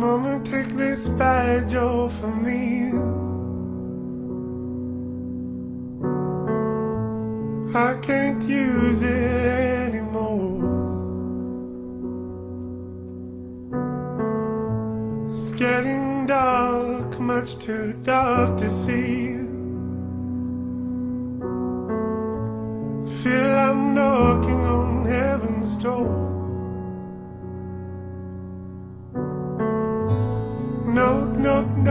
Mama, take this badge off of me. I can't use it anymore. It's getting dark, much too dark to see. Feel I'm knocking on heaven's door.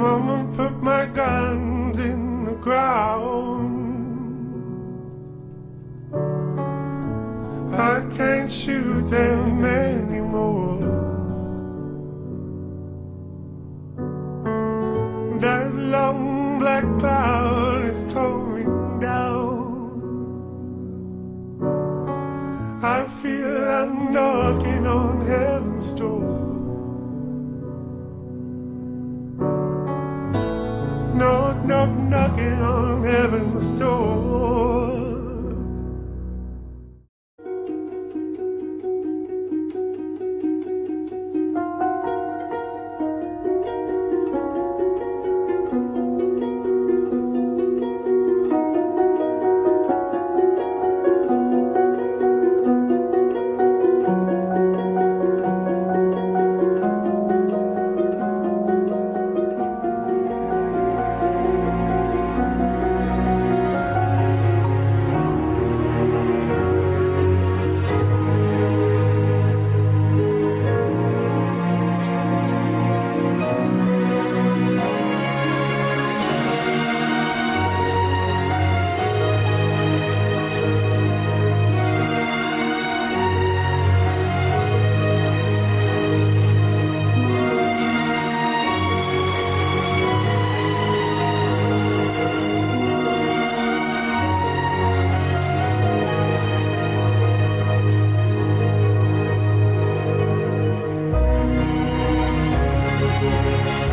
Mama put my guns in the ground. I can't shoot them anymore. That long black cloud is coming down. I feel I'm knocking on heaven's door. Knock, knocking on heaven's door. Música